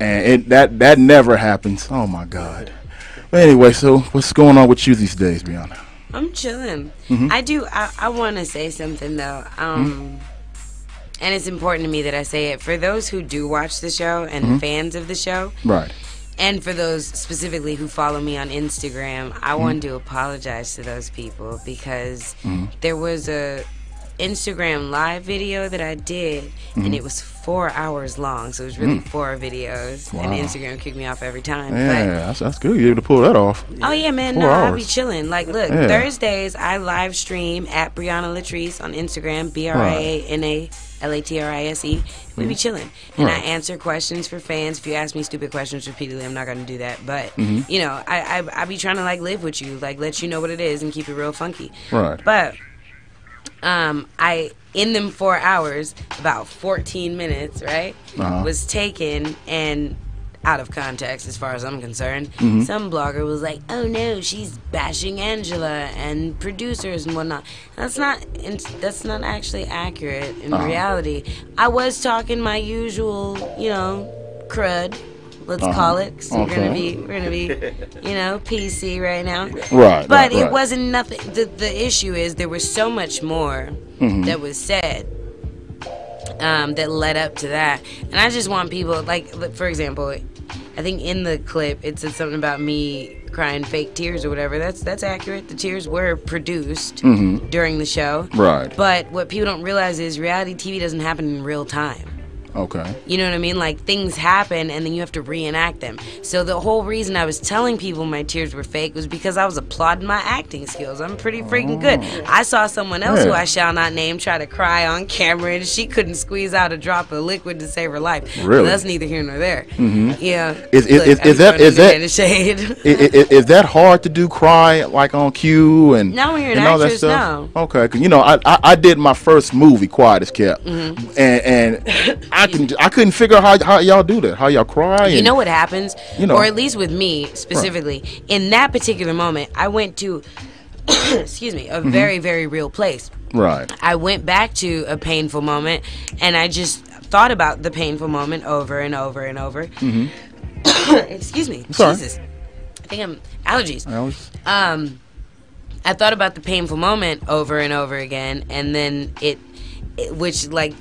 and it that that never happens. Oh my God. But anyway, so what's going on with you these days, Briana? I'm chilling. Mm-hmm. I do. I, I want to say something though. Um, and it's important to me that I say it for those who do watch the show and Mm-hmm. fans of the show, Right. and for those specifically who follow me on Instagram. I Mm-hmm. want to apologize to those people because Mm-hmm. there was a Instagram live video that I did, Mm-hmm. and it was four hours long. So it was really four videos, and Mm. Instagram kicked me off every time. But Yeah, that's, that's good. You're able to pull that off. Oh yeah, man. Four no, I'll be chilling. Like, look, Yeah. Thursdays I live stream at Briana Latrice on Instagram, B R I A N A L A T R I S E. We be chilling, and Right. I answer questions for fans. If you ask me stupid questions repeatedly, I'm not gonna do that. But Mm-hmm. you know, I, I I be trying to like live with you, like let you know what it is, and keep it real funky. Right. But um, I in them four hours, about 14 minutes, right, Uh-huh. was taken and out of context as far as I'm concerned. Mm-hmm. Some blogger was like, "Oh no, she's bashing Angela and producers and whatnot." That's not. That's not actually accurate in Uh-huh. reality. I was talking my usual, you know, crud. Let's Uh-huh. call it. 'cause we're gonna be, we're gonna be, you know, PC right now. Right. But right, it right. wasn't nothing. The the issue is there was so much more Mm-hmm. that was said um, that led up to that, and I just want people like, for example, I think in the clip it said something about me crying fake tears or whatever. That's that's accurate. The tears were produced during the show. Mm-hmm. Right. But what people don't realize is reality TV doesn't happen in real time. Okay. You know what I mean? Like things happen and then you have to reenact them. So the whole reason I was telling people my tears were fake was because I was applauding my acting skills. I'm pretty freaking good. I saw someone else who Oh. I shall not name try to cry on camera and she couldn't squeeze out a drop of liquid to save her life. Really? That's neither here nor there. Mm-hmm. Yeah. Is- is- Look, is- is that- is the that- in shade. is, is, that hard to do? Cry like on cue and Not when you're an all that actress, stuff? Okay, 'cause, you know, I, I I did my first movie, Quiet as Kept, Mm-hmm. and and I can I couldn't figure out how how y'all do that, how y'all cry. You and- know what happens? You know. or at least with me specifically, in that particular moment, I went to, excuse me, Mm-hmm. a very, very real place. Right. I went back to a painful moment and I just thought about the painful moment over and over and over. Excuse me. Sorry. Jesus. I think I'm allergies. Was, Um, I thought about the painful moment over and over again, and then it, it which like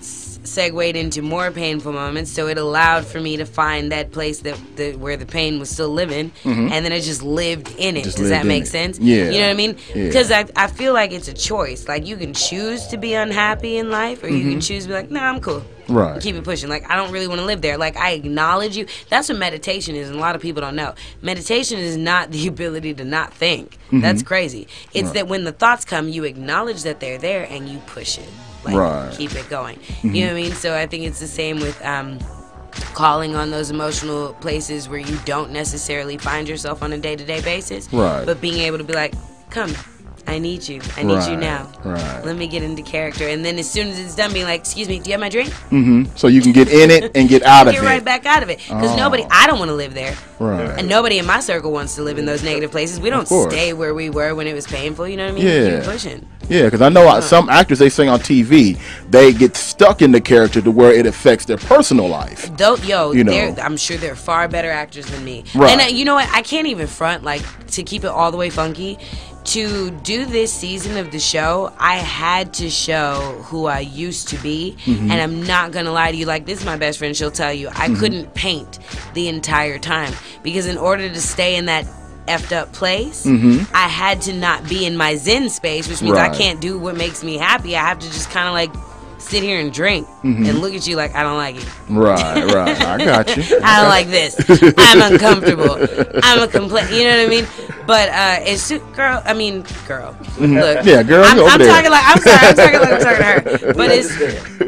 segued into more painful moments. So it allowed for me to find that place that the, where the pain was still living, and then I just lived in it. Mm-hmm. Just Does that make it. sense? Yeah. You know what I mean? Yeah. Because I, I feel like it's a choice. Like you can choose to be unhappy in life, or you can choose to be like, nah, I'm cool. Mm-hmm. Right. Keep it pushing. Like I don't really want to live there. Like I acknowledge you. That's what meditation is, and a lot of people don't know. Meditation is not the ability to not think. Mm-hmm. That's crazy. It's that when the thoughts come, you acknowledge that they're there and you push it. Like Right. keep it going. You know what I mean? So I think it's the same with um calling on those emotional places where you don't necessarily find yourself on a day-to-day basis. Right. But being able to be like, "Come, I need you. I need you now. right. Let me get into character." And then as soon as it's done, being like, "Excuse me, do you have my drink?" Mm-hmm. So you can get in it and get out of get it. right back out of it. Because Oh. nobody, I don't want to live there. Right. And nobody in my circle wants to live in those negative places. We don't stay where we were when it was painful. You know what I mean? Yeah. We keep pushing. Yeah, because I know uh, some actors they say on TV they get stuck in the character to where it affects their personal life. Though, yo, You know. I'm sure they're far better actors than me. Right. And uh, you know what? I can't even front like to keep it all the way funky. To do this season of the show, I had to show who I used to be, Mm-hmm. and I'm not gonna lie to you. Like this, is my best friend. She'll tell you I Mm-hmm. couldn't paint the entire time because in order to stay in that effed up place, I had to not be in my zen space, which means I Mm-hmm. Can't do what makes me happy. I have to just kind of like sit here and drink Mm-hmm. and look at you like I don't like it. Right, right. I got you. I don't like this. I'm uncomfortable. I'm a complaint. You know what I mean? But uh, it's su- girl. I mean, girl. Look, Mm-hmm. Yeah, girl, I'm, I'm talking like I'm sorry. I'm talking like I'm talking to her. But it's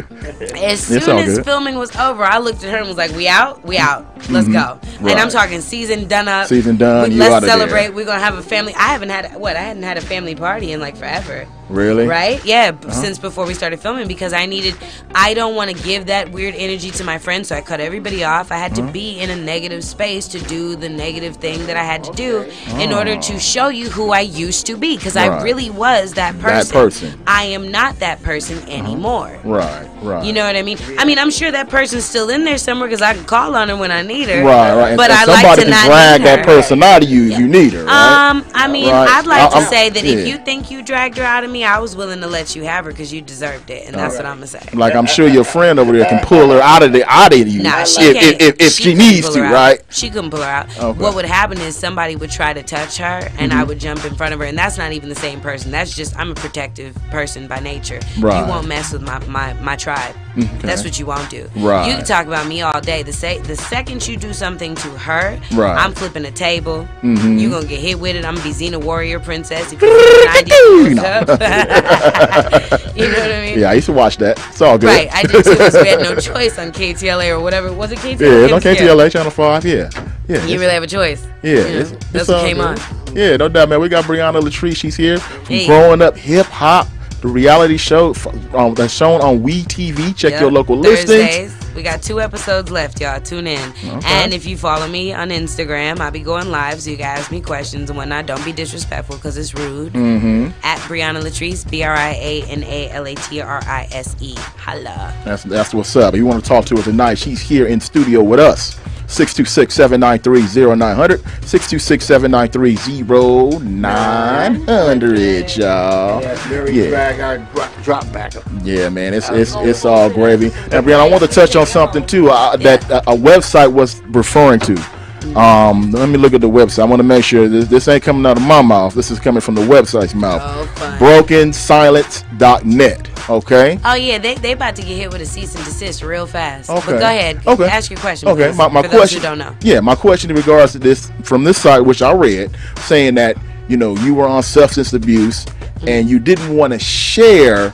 as soon as good. filming was over, I looked at her and was like, "We out? We out? Let's go." And Mm-hmm. Right. I'm talking season done up. Season done, We- let's celebrate. We're gonna have a family. I haven't had what I hadn't had a family party in like forever. Really? Right? Yeah, b since before we started filming because I needed I don't want to give that weird energy to my friends, so I cut everybody off. I had to be in a negative space to do the negative thing that I had to do in order to show you who I used to be because I really was that person. That person. I am not that person anymore. Right. Right. You know what I mean? I mean, I'm sure that person's still in there somewhere because I can call on her when I need her. Right, right. But and I somebody like to can not drag that person out of you if you need her, right? Um, I mean, Right. I'd like I- to say that yeah. if you think you dragged her out of me, I was willing to let you have her because you deserved it, and that's what I'm gonna say. like I'm sure your friend over there can pull her out of the out of you Nah, if, she if, can't. if, if she, couldn't needs to, out. right? She couldn't pull her out. Okay. What would happen is somebody would try to touch her, and Mm-hmm. I would jump in front of her, and that's not even the same person. That's just I'm a protective person by nature. Right. You won't mess with my my, my tribe. That's what you won't do. Right. You can talk about me all day. The say the second you do something to her, Right. I'm flipping a table. Mhm. You gonna get hit with it. I'm gonna be Xena Warrior Princess. If you see 90 what's up. you know what I mean? Yeah, I used to watch that. It's all good. Right, I did too. 'cause we had no choice on KTLA or whatever. Was it KTLA? yeah, it's on? KTLA Channel Five. Yeah, yeah. You really have a choice. Yeah, You know, it's, that's it's what came good. on. Yeah, no doubt, man. We got Briana Latrice. She's here from Hey. Growing Up Hip Hop, the reality show um, that's shown on We TV. Check Yep. your local listings. We got two episodes left, y'all. Tune in. Okay. And if you follow me on Instagram, I'll be going live, so you can ask me questions and whatnot. Don't be disrespectful because it's rude. Mm-hmm. At Briana Latrice, B R I A N A L A T R I S E. Holla. That's that's what's up. If you want to talk to her tonight, she's here in studio with us. 626-793-0900 626-793-0900 y'all. Yeah, Mary Yeah. drag our drop, drop back. yeah man it's it's it's all gravy. And Briana I want to touch on something too uh, that uh, a website was referring to. Um let me look at the website. I want to make sure this, this ain't coming out of my mouth. This is coming from the website's mouth. Oh, fun. brokensilence.net okay Oh yeah, they they about to get hit with a cease and desist real fast. Okay. But go ahead. Okay. Ask your question. Okay. please, My, my for question. Those who don't know. Yeah, my question in regards to this from this site, which I read, saying that you know you were on substance abuse mm-hmm. and you didn't want to share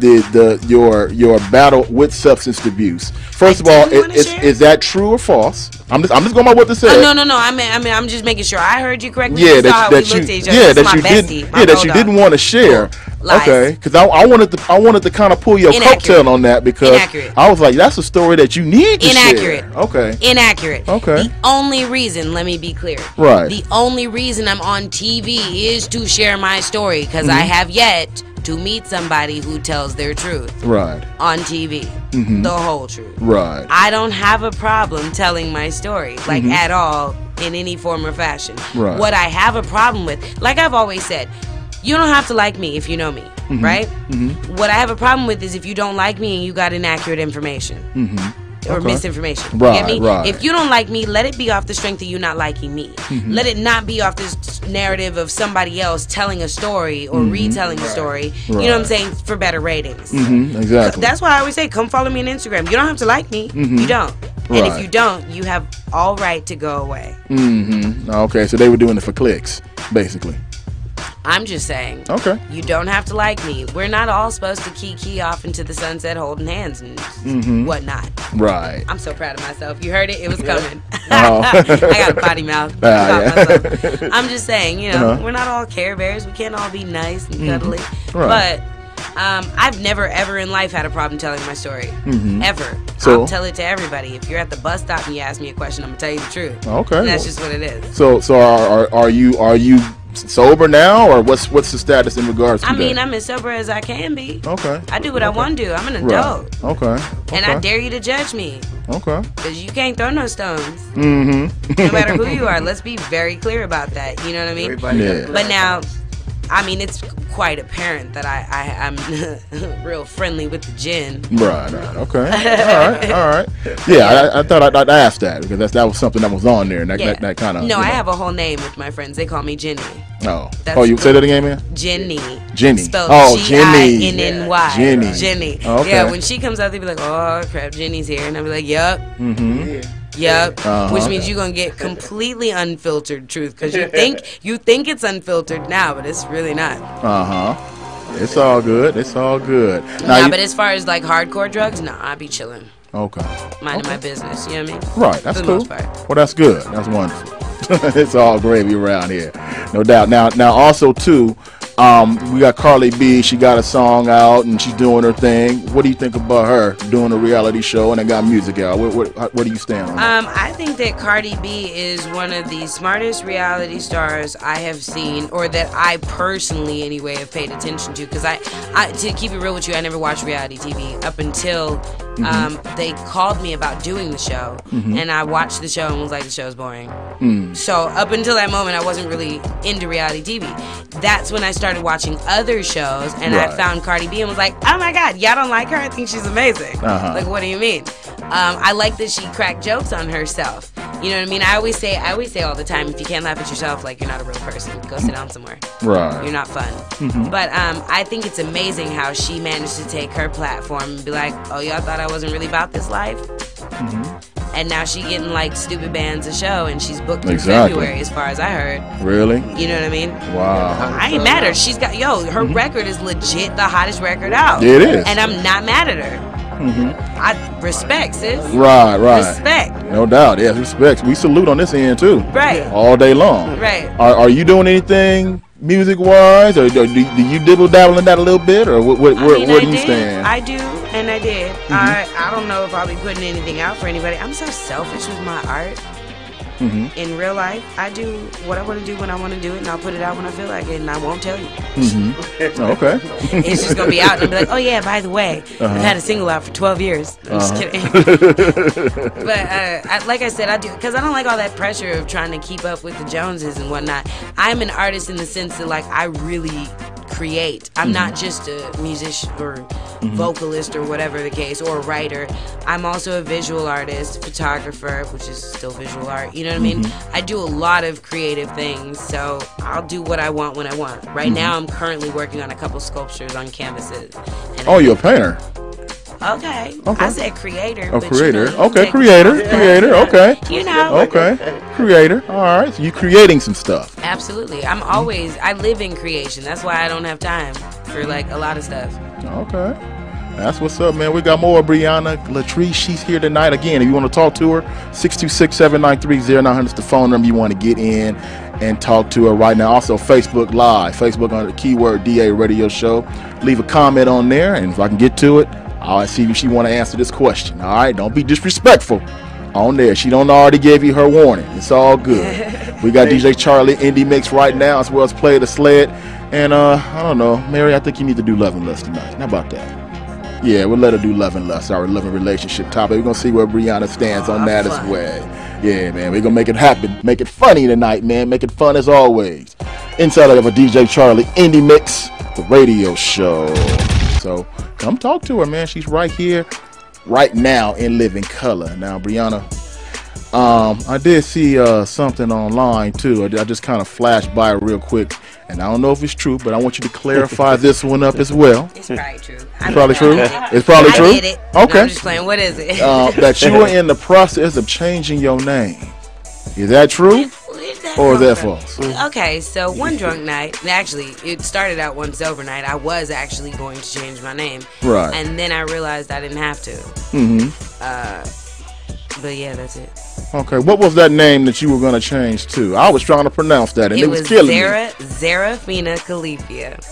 the the your your battle with substance abuse. First I of all, didn't is, that true or false? I'm just I'm just going by what this said. Oh, no, no, no. I mean, I mean, I'm just making sure I heard you correctly. Yeah, You that, that you looked at each other. yeah that you didn't yeah that you didn't want to share. Oh. Lies. Okay, because I, I wanted to I wanted to kind of pull your Inaccurate. coattail on that because Inaccurate. I was like that's a story that you need to Inaccurate. share. Okay. Inaccurate. Okay. The only reason, let me be clear. Right. The only reason I'm on TV is to share my story because I Mm-hmm. have yet to meet somebody who tells their truth Right. on TV. Mm-hmm. The whole truth. Right. I don't have a problem telling my story, like at all, in any form or fashion. Mm-hmm. Right. What I have a problem with, like I've always said, you don't have to like me if you know me, Mm-hmm. right? What I have a problem with is if you don't like me and you got inaccurate information. Or Mm-hmm. Okay. misinformation. Right, you get me? right. If you don't like me, let it be off the strength of you not liking me. Mm-hmm. Let it not be off this narrative of somebody else telling a story or retelling a story. You know what I'm Mm-hmm. Saying? For better ratings. hmm exactly. That's why I always say, come follow me on Instagram. You don't have to like me. You don't. And Mm-hmm. If you don't, you have all right to go away. hmm Okay, so they were doing it for clicks, basically. I'm just saying. Okay. You don't have to like me. We're not all supposed to key key off into the sunset holding hands and Mm-hmm. whatnot. Right. I'm so proud of myself. You heard it. It was coming. Oh. I got a potty mouth. Ah, yeah. I'm just saying, you know, Uh-huh. we're not all care bears. We can't all be nice and cuddly. Right. But um, I've never ever in life had a problem telling my story. Ever. Mm-hmm. So- I'll tell it to everybody. If you're at the bus stop and you ask me a question, I'm gonna tell you the truth. Okay. And that's just what it is. So, so are, are are you are you sober now, or what's what's the status in regards to I mean, that? I'm as sober as I can be. okay. I do what I want to do. I'm an Right. adult. Okay. And. I dare you to judge me. Okay. Because you can't throw no stones. Mm-hmm. No matter who you are. Let's be very clear about that. You know what I mean? Everybody Yeah. But now, I mean, it's quite apparent that I, I I'm real friendly with the gin. Right. right. Okay. All right. All right. Yeah, I, I thought I'd, I'd ask that because that's, that was something that was on there, and that, Yeah. that, that kind of. no, I have a whole name with my friends. They call me Jenny. Oh. that's- oh, you say that again, man. Jenny. Jenny. Spelled Oh, Jenny. N N Y. Jenny. Jenny. Oh, okay. Yeah, when she comes out, they be like, "Oh crap, Jenny's here," and I be like, "Yup, Mm-hmm. Yeah. Yup," Uh-huh. which means you're gonna get completely unfiltered truth because you think you think it's unfiltered now, but it's really not. Uh huh. It's all good. It's all good. Now, Nah, you- but as far as like hardcore drugs, nah, I be chilling, okay. minding my business. You know what I mean? Right, that's For the cool. most part. Well, that's good. That's wonderful. it's all gravy around here, no doubt. Now, now also too, Um, we got Cardi B. She got a song out and she's doing her thing. What do you think about her doing a reality show and I got music out? What, what, what do you stand on? Um, I think that Cardi B is one of the smartest reality stars I have seen, or that I personally, anyway, have paid attention to. Because I, I, to keep it real with you, I never watched reality TV up until Mm-hmm. um, they called me about doing the show, and I watched the show and was like, the show's boring. Mm. So up until that moment, I wasn't really into reality TV. That's when I started watching other shows, and I found Cardi B and was like, oh my god, y'all don't like her? I think she's amazing. Uh-huh. Like, what do you mean? Um, I like that she cracked jokes on herself. You know what I mean? I always say, I always say all the time, if you can't laugh at yourself, like you're not a real person. Go sit down somewhere. right. You're not fun. But um, I think it's amazing how she managed to take her platform and be like, "Oh, y'all thought I wasn't really about this life," and now she getting like stupid bands a show, and she's booked Exactly. February, as far as I heard. really? You know what I mean? Wow. I ain't mad at her. She's got yo, her mm-hmm. record is legit the hottest record out. It is. and I'm not mad at her. Mm-hmm. I respect, sis. Right, right. Respect. No doubt. Yes, respect. We salute on this end too. Right. All day long. Right. Are, are you doing anything music wise, or do, do do you dibble dabble in that a little bit, or what? what I where, mean, where do you did. stand? I do, and I did. Mm-hmm. I I don't know if I'll be putting anything out for anybody. I'm so selfish with my art. Mm-hmm. In real life, I do what I want to do when I want to do it, and I'll put it out when I feel like it, and I won't tell you. Oh, okay. It's just gonna be out, and I'll be like, "Oh yeah, by the way, Uh-huh. I've had a single out for 12 years." I'm just kidding. but uh, I, like I said, I do because I don't like all that pressure of trying to keep up with the Joneses and whatnot. I'm an artist in the sense that like I really create. I'm not mm-hmm. just a musician or vocalist or whatever the case or a writer. I'm also a visual artist, photographer, which is still visual art. You know what I mean? Mm-hmm. I do a lot of creative things, so I'll do what I want when I want. Right mm-hmm. now, I'm currently working on a couple sculptures on canvases. And Oh, you're a painter. Okay. Okay. I said creator. A but you know, creator. Okay, creator. Creator. Okay. You know. Okay. Creator. All right. So you creating some stuff. Absolutely. I'm always I live in creation. That's why I don't have time for like a lot of stuff. Okay. That's what's up, man. We got more Briana Latrice. She's here tonight. Again, if you want to talk to her, 626-793-0900 is the phone number you want to get in and talk to her right now. Also, Facebook Live. Facebook under the keyword DA Radio Show. Leave a comment on there, and if I can get to it, I'll see if she want to answer this question. All right? Don't be disrespectful on there. She don't already gave you her warning. It's all good. we got DJ Charlie Indie Mix right now, as well as Play the Sled. And uh, I don't know, Mary, I think you need to do Love and Lust tonight. How about that? Yeah, we'll let her do love and lust, our love and relationship topic. We're gonna see where Briana stands on Aw, that as well. Yeah, man, we're gonna make it happen. Make it funny tonight, man. Make it fun as always. Inside of a DJ Charlie Indie Mix, the radio show. So come talk to her, man. She's right here, right now in living color. Now, Briana, um, I did see uh, something online too. I, I just kind of flashed by real quick, and I don't know if it's true, but I want you to clarify this one up as well. It's probably true. I Probably true. I did it. It's probably I true. did it. No, Okay. I'm just playing. What is it? uh, that you were in the process of changing your name. Is that true Where's that or that from? false? Okay, so one drunk night, actually, it started out one sober night. I was actually going to change my name. Right. And then I realized I didn't have to. Mm-hmm. Uh, but yeah, that's it. Okay. What was that name that you were going to change to? I was trying to pronounce that, and it, it was, was killing Zara, Zarafina Califia.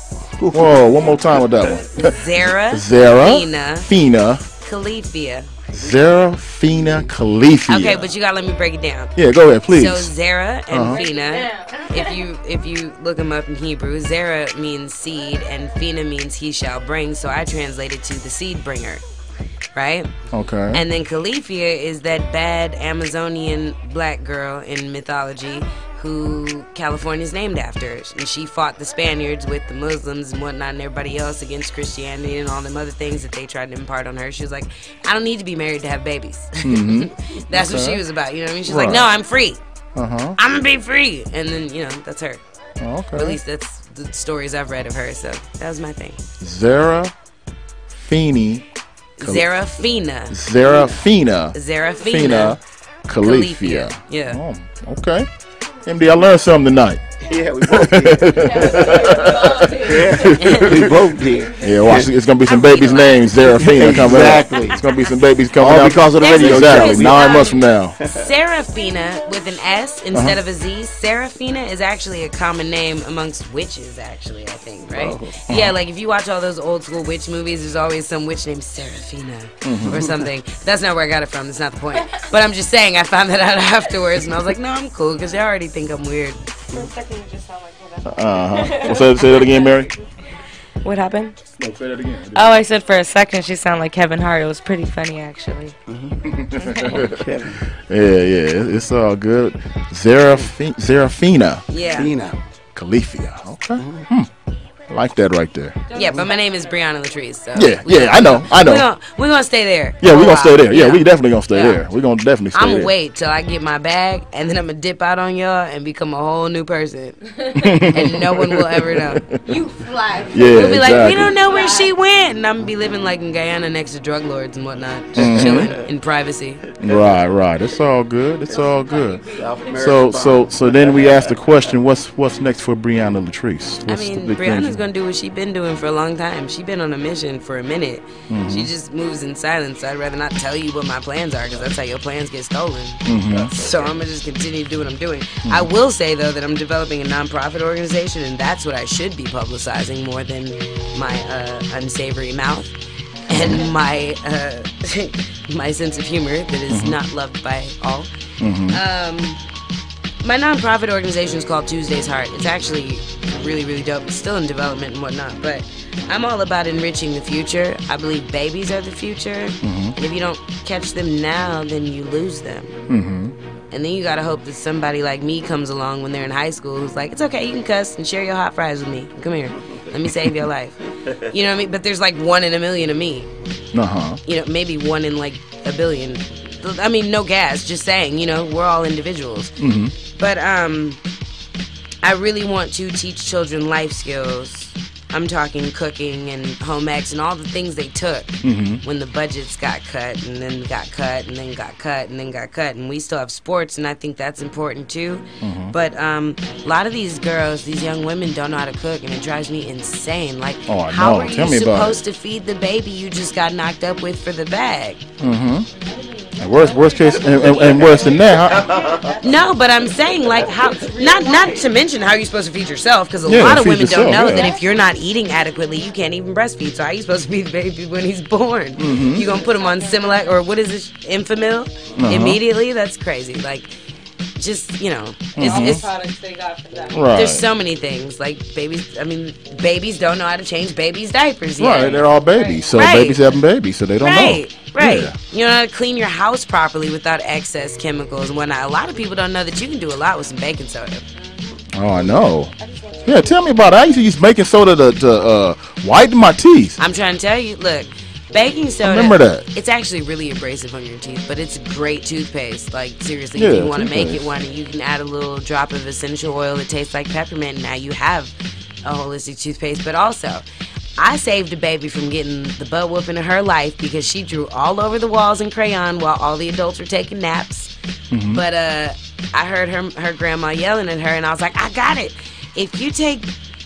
Whoa! One more time with that one. Zara, Zara, Fina, Fina, Califia. Zara, Fina, Califia. Okay, but you gotta let me break it down. yeah, go ahead, please. So Zara and Uh-huh. Fina, if you if you look them up in Hebrew, Zara means seed and Fina means he shall bring. So I translated to the seed bringer, right? okay. And then Califia is that bad Amazonian black girl in mythology who California's named after. And she fought the Spaniards with the Muslims and whatnot and everybody else against Christianity and all them other things that they tried to impart on her. She was like, I don't need to be married to have babies. that's what she was about. You know what I mean? She's like, no, I'm free. uh huh. I'm gonna be free. And then, you know, that's her. Okay. At least that's the stories I've read of her. So that was my thing. Zara, Fini, Cal- Zarafina. Zara, Fina, Zarafina. Fina, Califia. Califia, yeah. Oh, okay. MD, I learned something tonight. Yeah, we both did. yeah, we both did. Yeah, watch. It's gonna be some babies' names. Serafina coming Exactly. up. It's gonna be some babies coming All up. because of the There's radio show. exactly nine um, months from now. Seraphina with an S instead Uh-huh. of a Z. Seraphina is actually a common name amongst witches, actually, I think, right? Oh. Yeah, like if you watch all those old school witch movies, there's always some witch named Seraphina Mm-hmm. or something. That's not where I got it from. That's not the point. But I'm just saying, I found that out afterwards, and I was like, no, I'm cool, because they already think I'm weird. For a second, you just sound like Kevin. Uh huh. Well, say, say that again, Mary. What happened? No, say that again. Oh, I said for a second she sounded like Kevin Hart. It was pretty funny, actually. Yeah, yeah. It's all good. Zerafi- Zerafina Yeah. Tina. Califia. Okay. Hmm. I like that right there. Yeah, but my name is Briana Latrice, so. Yeah, yeah. I know. I know. We're gonna, we're gonna stay there. Yeah, we're gonna stay there. Yeah, you we know? definitely gonna stay Yeah. there. We're gonna definitely stay I'm there. gonna wait till I get my bag, and then I'm gonna dip out on y'all and become a whole new person, and no one will ever know. You fly. Yeah, We'll be like, exactly. we don't know where she went, and I'm gonna be living like in Guyana next to drug lords and whatnot, just Mm-hmm. chilling in privacy. Right, right. It's all good. It's all good. So, so, so then we ask the question: What's what's next for Briana Latrice? I What's mean, the big Briana's things? Gonna do what she's been doing for a long time. She's been on a mission for a minute. Mm-hmm. She just moves in silence. I'd rather not tell you what my plans are, because that's how your plans get stolen. Mm-hmm. So I'm gonna just continue to do what I'm doing. I will say though that I'm developing a nonprofit organization, and that's what I should be publicizing more than my uh, unsavory mouth and my uh, my sense of humor that is not loved by all. Um, my nonprofit organization is called Tuesday's Heart. It's actually really, really dope. It's still in development and whatnot, but I'm all about enriching the future. I believe babies are the future, and if you don't catch them now, then you lose them. And then you gotta hope that somebody like me comes along when they're in high school who's like, it's okay, you can cuss and share your hot fries with me. Come here, let me save your life. You know what I mean? But there's like one in a million of me Uh huh. you know, maybe one in like a billion. I mean, no gas, just saying, you know, we're all individuals. But um, I really want to teach children life skills. I'm talking cooking and home ec and all the things they took mm-hmm. when the budgets got cut and then got cut and then got cut and then got cut. And we still have sports, and I think that's important too. Mm-hmm. But um, a lot of these girls, these young women, don't know how to cook, and it drives me insane. Like, Oh, how know. are you Tell it. supposed to feed the baby you just got knocked up with for the bag? Mm-hmm. And worst, worst case, and, and, and worse than that? No, but I'm saying like how not not to mention how you're supposed to feed yourself because a Yeah, lot of women don't know yeah. that if you're not eating adequately, you can't even breastfeed. So how are you supposed to feed the baby when he's born? Mm-hmm. You gonna put him on Similac or what is this Enfamil Uh-huh. immediately? That's crazy. Like, just you know, Uh-huh. it's Products they got for that. Right. there's so many things like babies. I mean, babies don't know how to change babies' diapers yet. Right, they're all babies. right. So Right. babies having babies, so they don't Right, know. right. Yeah. You know how to clean your house properly without excess chemicals and whatnot. A lot of people don't know that you can do a lot with some baking soda. Oh, I know. Yeah, tell me about it. I used to use baking soda to, to uh, whiten my teeth. I'm trying to tell you, look, baking soda. remember that. It's actually really abrasive on your teeth, but it's a great toothpaste. Like seriously, Yeah, if you want to make it one, you can add a little drop of essential oil that tastes like peppermint. And now you have a holistic toothpaste. But also, I saved a baby from getting the butt whooping of her life because she drew all over the walls in crayon while all the adults were taking naps. Mm-hmm. But uh, I heard her her grandma yelling at her, and I was like, I got it. If you take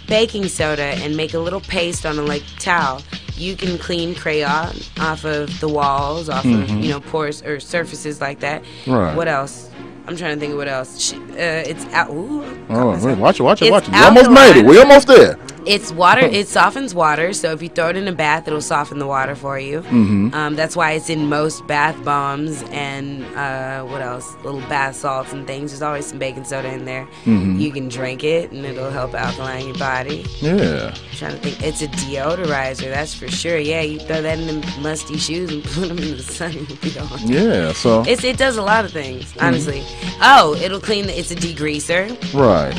baking soda and make a little paste on a like towel, you can clean crayon off of the walls, off of you know pores or surfaces like that. Mm-hmm. Right. What else? I'm trying to think of what else. Uh, it's out. Ooh, Oh, wait, watch it, watch it, watch it. We almost made it. We almost there. It's water. It softens water. So if you throw it in a bath, it'll soften the water for you. Mm-hmm. Um, that's why it's in most bath bombs and uh, what else? Little bath salts and things. There's always some baking soda in there. Mm-hmm. You can drink it, and it'll help alkaline your body. Yeah. I'm trying to think. It's a deodorizer. That's for sure. Yeah, you throw that in the musty shoes and put them in the sun, and you'll be gone. Yeah. So It's, it does a lot of things, Mm-hmm. honestly. Oh, it'll clean. The, it's a degreaser. right.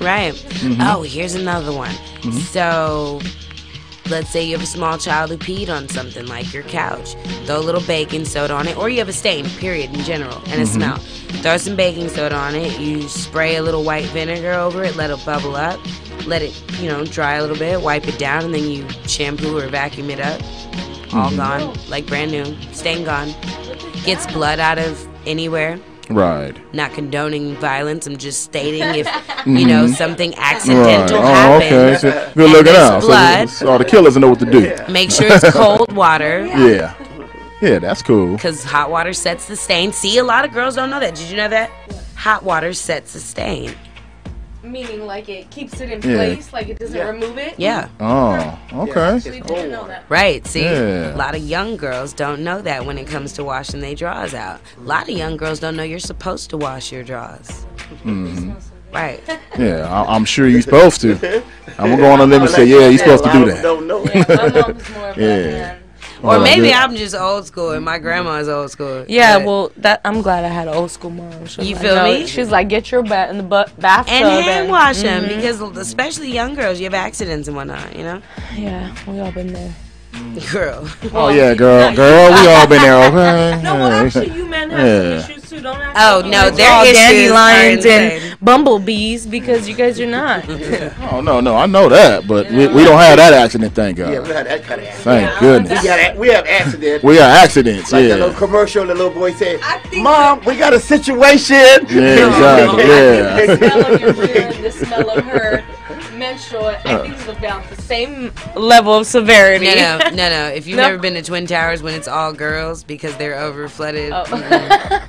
Right. Mm-hmm. Oh, here's another one. So, let's say you have a small child who peed on something like your couch. Throw a little baking soda on it, or you have a stain, period, in general, and Mm-hmm. a smell. Throw some baking soda on it. You spray a little white vinegar over it, let it bubble up, let it, you know, dry a little bit, wipe it down, and then you shampoo or vacuum it up. All Mm-hmm. gone, like brand new, stain gone. Gets blood out of anywhere. Right. Not condoning violence. I'm just stating if you know mm-hmm. something accidental Right. Oh, okay. So, good looking out. So, blood. so all the killers know what to do. Make sure it's cold water. Yeah. Yeah, that's cool. Because hot water sets the stain. See, a lot of girls don't know that. Did you know that? Hot water sets the stain. Meaning, like it keeps it in Yeah. place, like it doesn't Yeah. remove it. Yeah, Oh, okay. We didn't know that. right. See, Yeah. a lot of young girls don't know that when it comes to washing their drawers out. A lot of young girls don't know you're supposed to wash your drawers. Mm-hmm. Right. Yeah, I, I'm sure you're supposed to. I'm gonna go on a limb and say, yeah, you're supposed to do that. Don't know. Yeah, my mom's more of Yeah. that. Or maybe. I'm just old school and my grandma is old school. Yeah, But- well, that I'm glad I had an old school mom. She You like, feel no, me? She's like, get your butt in the butt bathtub and hand wash them Mhm. because especially young girls, you have accidents and whatnot. You know, Yeah, we all been there. girl. Oh yeah, girl, girl, we all been there, okay? No, well, actually, you men have Yeah. Some issues too. Don't act Oh, like no, you their all issues dandelions are and insane. bumblebees because you guys are not. Oh no, no, I know that, but we, we don't have that accident, thank God. Yeah, we God. had that kind of accident. Thank Yeah, goodness. We, got a, we have accidents. We got accidents, like the little yeah. commercial, the little boy said, I think "Mom, we got a situation." Yeah, exactly, yeah. the smell of your urine, the smell of her menstrual, I think it's about the same level of severity. No, no, no, no. If you've No. never been to Twin Towers when it's all girls because they're over flooded. Oh.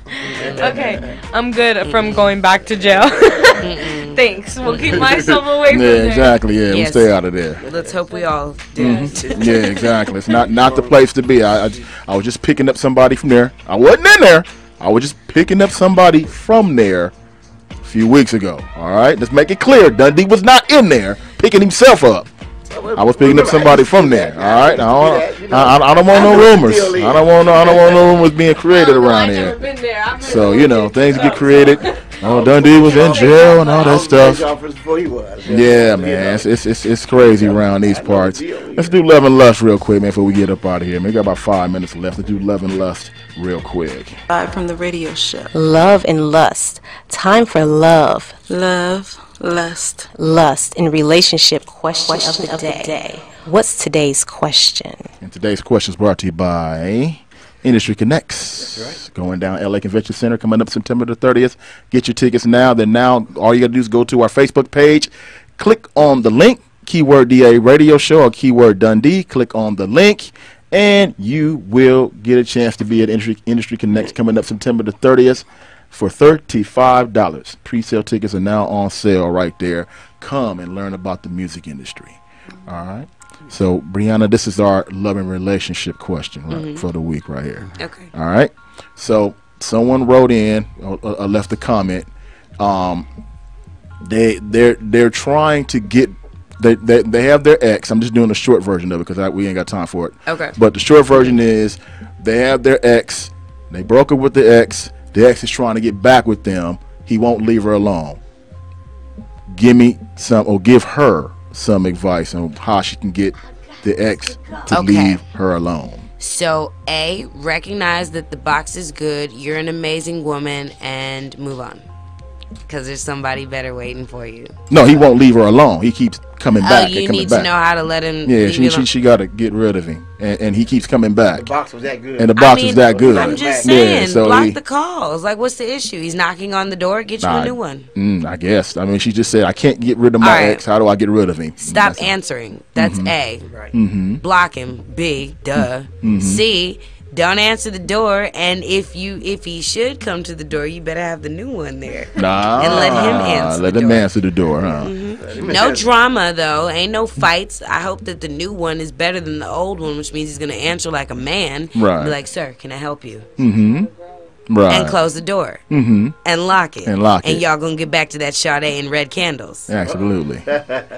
okay, I'm good from going back to jail. Thanks. We'll keep myself away from Yeah, there. exactly, yeah. We Yes. stay out of there. Let's hope we all do. Mm-hmm. Yeah, exactly. It's not not the place to be. I, I I was just picking up somebody from there. I wasn't in there. I was just picking up somebody from there a few weeks ago. All right, let's make it clear. Dundee was not in there picking himself up. I was picking up somebody from there. All right, I don't, I, I- don't want no rumors. I don't want no, I don't want no rumors being created around here. been there. I've heard So you know things get created. Oh, Dundee was in jail and all that stuff. Office before he was. Yeah, man, it's, it's it's it's crazy around these parts. Let's do love and lust real quick, man, before we get up out of here. Man, we got about five minutes left. Let's do love and lust real quick. Live from the radio show. Love and lust. Time for love. Love, lust. Lust in relationship question, of, the, day. What's today's question? And today's question is brought to you by Industry Connects. Going down LA Convention Center coming up September the 30th. Get your tickets now. Then now all you gotta do is go to our Facebook page, click on the link, keyword DA radio show or keyword Dundee. Click on the link and you will get a chance to be at Industry Industry Connects coming up September the 30th for $35. Pre-sale tickets are now on sale right there. Come and learn about the music industry. All right. So, Briana, this is our love and relationship question right, for the week right here. Okay. All right. So, someone wrote in or, or left a comment. Um, they they're they're trying to get they, they they have their ex. I'm just doing a short version of it because we ain't got time for it. Okay. But the short version is they have their ex. They broke up with the ex. The ex is trying to get back with them. He won't leave her alone. Give me some or give her some advice on how she can get the ex to Okay. leave her alone. So, A, recognize that the box is good, you're an amazing woman, and move on. Because there's somebody better waiting for you. No, he won't leave her alone. He keeps coming Oh, back and you coming need back. to know how to let him. yeah, leave she she, she got to get rid of him, and, and he keeps coming back. The box was that good. And the box I is mean, that good. I'm just Yeah, saying, so block he- the calls. Like, what's the issue? He's knocking on the door. Get you Nah, a new one. Mm, I guess. I mean, she just said, "I can't get rid of my All right. ex. How do I get rid of him?" Stop That's- answering. That's A. right. Mm-hmm. Block him. B. Duh. C. Don't answer the door. And if you if he should come to the door, you better have the new one there. Nah, And let him answer Let the him door. answer the door, huh? No drama though. Ain't no fights. I hope that the new one is better than the old one, which means he's gonna answer like a man. Right. Be like, sir, can I help you? Mm-hmm. Right. And close the door. Mm-hmm. And lock it. And lock And it. y'all gonna get back to that Sade and red candles. Absolutely.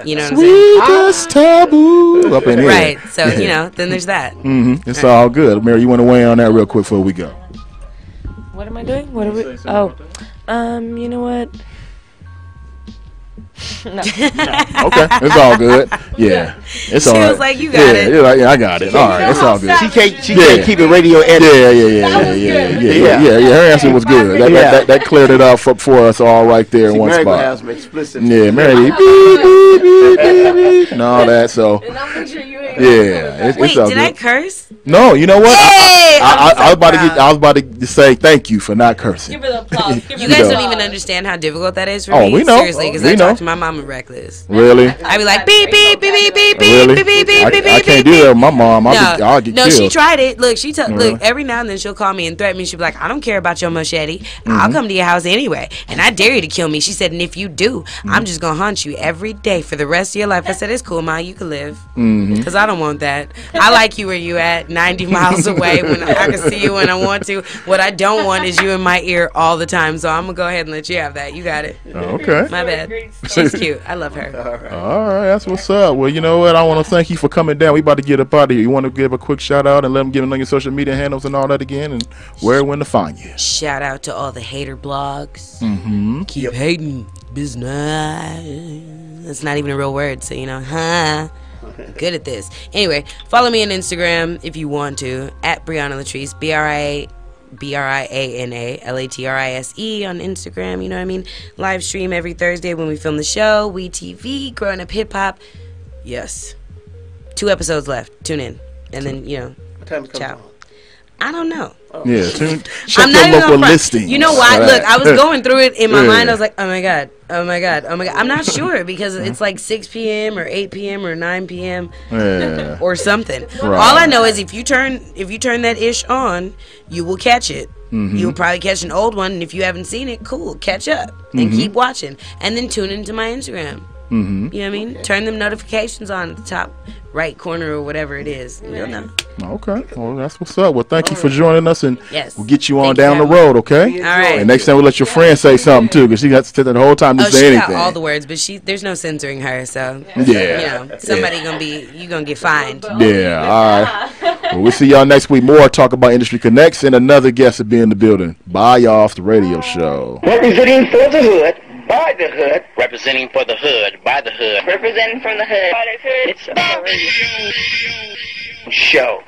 You know what I'm saying? Sweetest taboo up in here. Right. So, you know, then there's that. Mm-hmm. It's all good. Mary, you want to weigh in on that real quick before we go? What am I doing? What are we? Oh, um, you know what? no. no. Okay, it's all good. Yeah, it's she all. She was right. like, "You got yeah, it." Yeah, like, yeah, I got it. She all right, it's all good. She can't. She yeah. can't keep it radio edit. Yeah, yeah, yeah, yeah, yeah, yeah, yeah, yeah, Her answer was good. That, yeah. that, that, that cleared it up for, for us all right there she in one Mary spot. Explicit. Yeah, Mary. beep, beep, beep, beep, beep, and all that. So. Yeah, it's, Wait, it's all did good. I curse? No, you know what? Hey, I, I, I, I, was about to get, I was about to say thank you for not cursing. Give her the applause. you guys don't even understand how difficult that is for oh, me. Oh, we know. Seriously, because I talked to my mama reckless. Really? I'd be like beep beep beep beep beep beep Really? beep beep beep I, beep I can't beep. do that with my mom. I'll, No, get, I'll get no, killed. she tried it. Look, she. Really? Look, every now and then she'll call me and threaten me. She'll be like, "I don't care about your machete. Mm-hmm. I'll come to your house anyway, and I dare you to kill me." She said, "And if you do, Mm-hmm. I'm just gonna haunt you every day for the rest of your life." I said, "It's cool, ma. You can live, Mm-hmm. because I don't want that. I like you where you at, 90 miles away. When I can see you when I want to. What I don't want is you in my ear all the time. So I'm gonna go ahead and let you have that. You got it. Okay. My bad. She's cute. I love her. All right, that's what's up. Well, you know what? I want to thank you for coming down. We about to get up out of here. You want to give a quick shout out and let them give them your social media handles and all that again, and where and when to find you. Shout out to all the hater blogs. Mm-hmm. Keep hating business. That's not even a real word, so you know, huh? Good at this. Anyway, follow me on Instagram if you want to at Briana Latrice, B R I B R I A N A L A T R I S E on Instagram. You know what I mean? Live stream every Thursday when we film the show. We TV, growing up hip hop. Yes, two episodes left. Tune in, and then you know, What time comes Ciao. I don't know. Yeah, tune, check I'm your not even local listing. You know why? Look, I was going through it in my mind. I was like, oh my god, oh my god, oh my god. I'm not sure because it's like 6 p.m. or 8 p.m. or 9 p.m. Yeah. or something. Right. All I know is if you turn if you turn that ish on, you will catch it. Mm-hmm. You'll probably catch an old one, and if you haven't seen it, cool, catch up and Mm-hmm. keep watching, and then tune into my Instagram. Mm-hmm. You know what I mean? Turn them notifications on at the top right corner or whatever it is. You'll know. Okay. Well, that's what's up. Well, thank you for joining us, and Yes. we'll get you on Thank you down the road, okay? All right. And next time we'll let your friend say something too, because she got to the whole time to Oh, say she anything. got all the words, but she there's no censoring her, so Yeah. you know somebody gonna be you gonna get fined. Yeah, all right. Well, we'll see y'all next week. More talk about industry connects, and another guest will be in the building. Bye, y'all, off the radio show. Representing for the hood, by the hood. representing for the hood, by the hood. Representing from the hood, by the hood. It's a radio show.